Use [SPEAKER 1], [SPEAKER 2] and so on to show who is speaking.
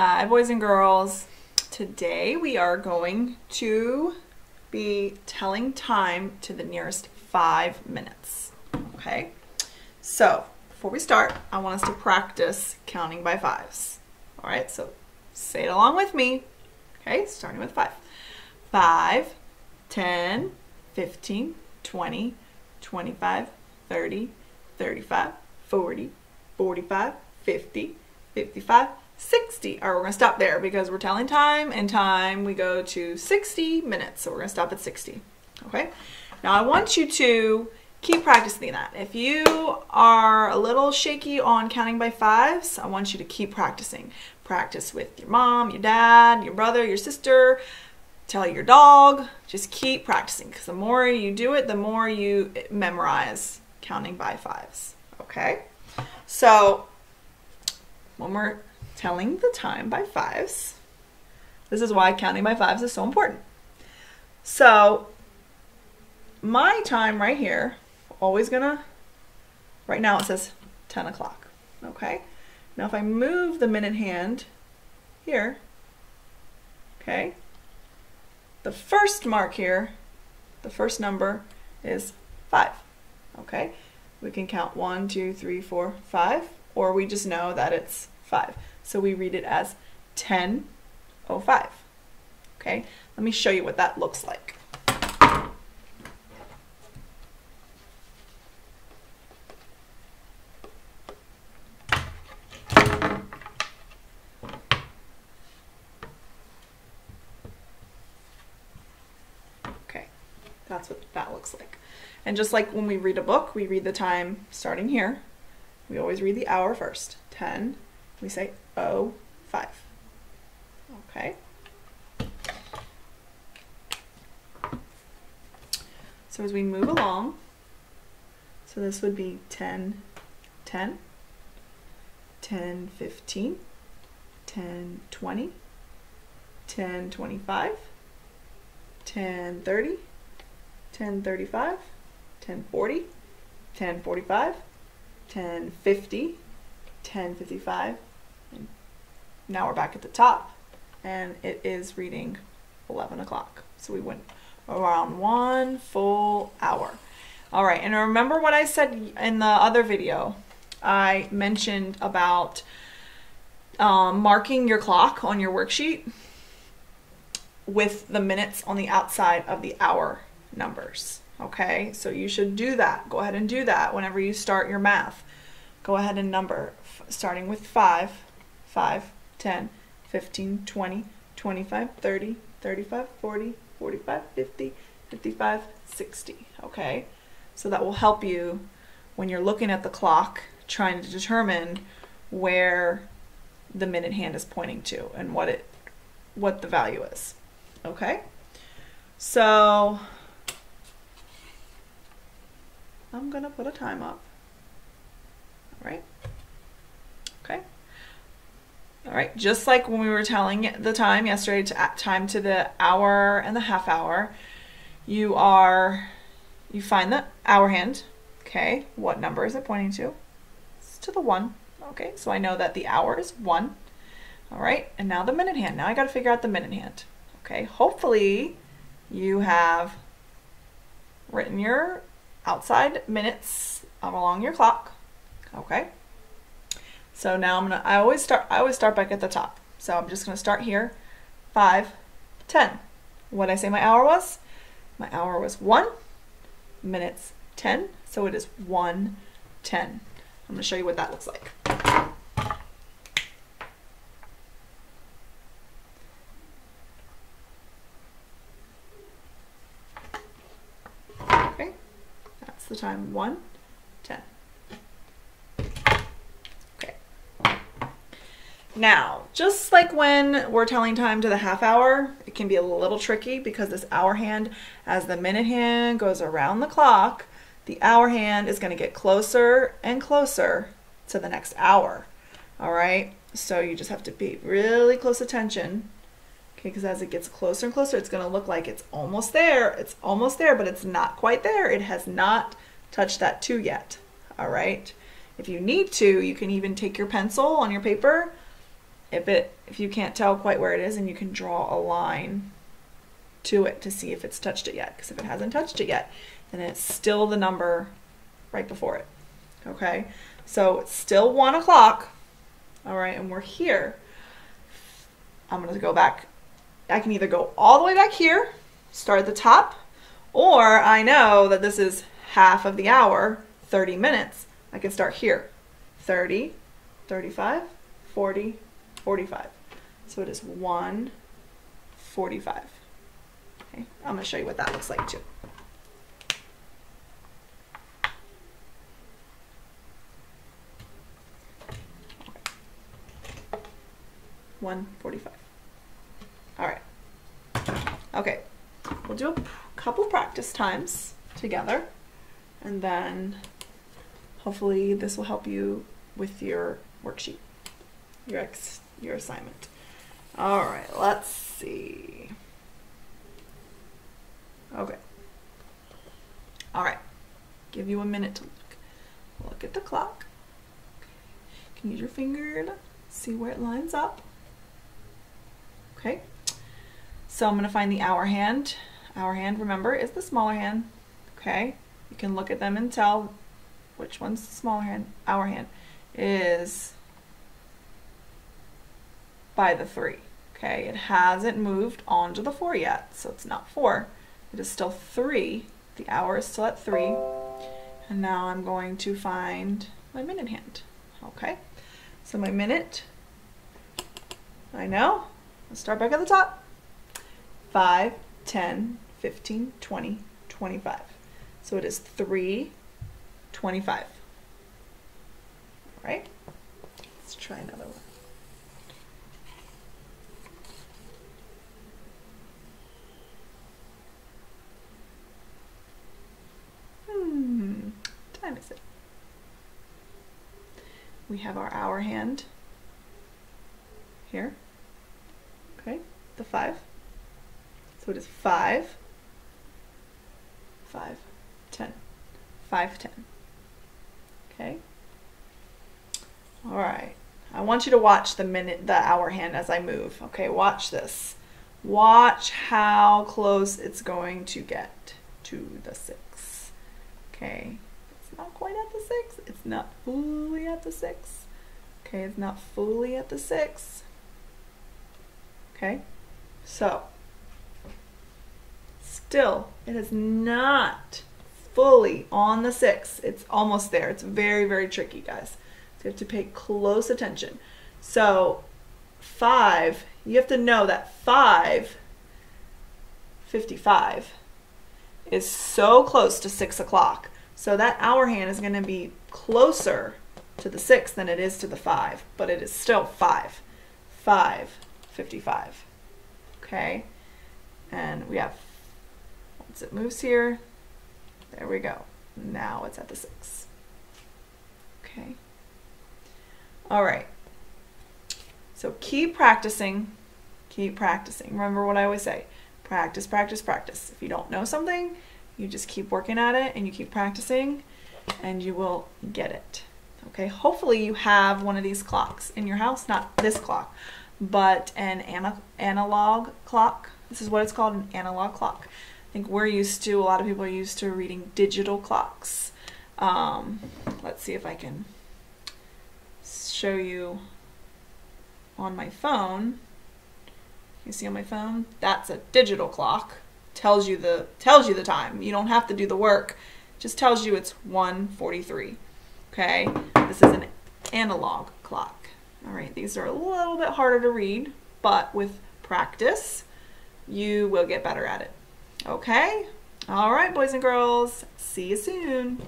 [SPEAKER 1] Hi, boys and girls. Today we are going to be telling time to the nearest five minutes. Okay? So, before we start, I want us to practice counting by fives. All right, so say it along with me. Okay, starting with five. Five, 10, 15, 20, 25, 30, 35, 40, 45, 50, 55, 60. All right, we're to stop there because we're telling time and time we go to 60 minutes. So we're to stop at 60. Okay? Now I want you to keep practicing that. If you are a little shaky on counting by fives, I want you to keep practicing. Practice with your mom, your dad, your brother, your sister, tell your dog. Just keep practicing because the more you do it, the more you memorize counting by fives. Okay? So when we're telling the time by fives. This is why counting by fives is so important. So my time right here, always gonna, right now it says 10 o'clock, okay? Now if I move the minute hand here, okay, the first mark here, the first number is five, okay? We can count one, two, three, four, five, or we just know that it's five. So we read it as 1005. Okay, let me show you what that looks like. Okay, that's what that looks like. And just like when we read a book, we read the time starting here. We always read the hour first. 10, we say 05. Okay. So as we move along, so this would be 10, 10, 10, 15, 10, 20, 10, 25, 10, 30, 10, 35, 10, 40, 10, 45, 10, 50, 10, 55, and now we're back at the top and it is reading 11 o'clock. So we went around one full hour. All right, and remember what I said in the other video? I mentioned about um, marking your clock on your worksheet with the minutes on the outside of the hour numbers. Okay, so you should do that. Go ahead and do that whenever you start your math. Go ahead and number starting with 5, 5, 10, 15, 20, 25, 30, 35, 40, 45, 50, 55, 60. Okay? So that will help you when you're looking at the clock trying to determine where the minute hand is pointing to and what it what the value is. Okay? So I'm going to put a time up. All right? All right, just like when we were telling the time yesterday, to time to the hour and the half hour, you are, you find the hour hand. Okay, what number is it pointing to? It's to the one. Okay, so I know that the hour is one. All right, and now the minute hand. Now I got to figure out the minute hand. Okay, hopefully you have written your outside minutes along your clock. Okay. So now I'm gonna, I always start, I always start back at the top. So I'm just gonna start here, five, ten. What I say my hour was? My hour was one, minutes 10, so it is 110. I'm gonna show you what that looks like. Okay, that's the time, one, Now, just like when we're telling time to the half hour, it can be a little tricky because this hour hand, as the minute hand goes around the clock, the hour hand is going to get closer and closer to the next hour. All right, so you just have to pay really close attention. Okay, because as it gets closer and closer, it's going to look like it's almost there. It's almost there, but it's not quite there. It has not touched that two yet. All right. If you need to, you can even take your pencil on your paper if it if you can't tell quite where it is and you can draw a line to it to see if it's touched it yet because if it hasn't touched it yet then it's still the number right before it okay? So it's still one o'clock all right and we're here. I'm going to go back. I can either go all the way back here start at the top or I know that this is half of the hour 30 minutes. I can start here. 30 35 40 45. So it is 145. Okay, I'm going to show you what that looks like too. One forty-five. All right. Okay, we'll do a couple practice times together, and then hopefully this will help you with your worksheet, your ex your assignment. All right, let's see. Okay. All right. Give you a minute to look. Look at the clock. You can use your finger to see where it lines up. Okay. So I'm going to find the hour hand. Hour hand, remember, is the smaller hand. Okay. You can look at them and tell which one's the smaller hand. Hour hand is by the 3. Okay, it hasn't moved on to the 4 yet, so it's not 4. It is still 3. The hour is still at 3. And now I'm going to find my minute hand. Okay, so my minute, I know, let's start back at the top. 5, 10, 15, 20, 25. So it is 3, 25. All right, let's try another one. Hmm, what time is it? We have our hour hand here. Okay, the five. So it is five, five, ten, five, ten. Okay. All right. I want you to watch the minute, the hour hand as I move. Okay, watch this. Watch how close it's going to get to the six. Okay, not quite at the six. It's not fully at the six. Okay, it's not fully at the six. Okay, so still, it is not fully on the six. It's almost there. It's very, very tricky, guys. So you have to pay close attention. So five, you have to know that five, 55, is so close to six o'clock. So that hour hand is going to be closer to the six than it is to the five, but it is still five. Five, 55. Okay. And we have, once it moves here, there we go. Now it's at the six. Okay. All right. So keep practicing. Keep practicing. Remember what I always say practice, practice, practice. If you don't know something, you just keep working at it and you keep practicing and you will get it. Okay, hopefully you have one of these clocks in your house, not this clock, but an ana analog clock. This is what it's called, an analog clock. I think we're used to, a lot of people are used to reading digital clocks. Um, let's see if I can show you on my phone. You see on my phone? That's a digital clock. Tells you the tells you the time. You don't have to do the work. Just tells you it's 1:43. Okay? This is an analog clock. All right, these are a little bit harder to read, but with practice, you will get better at it. Okay? All right, boys and girls. See you soon.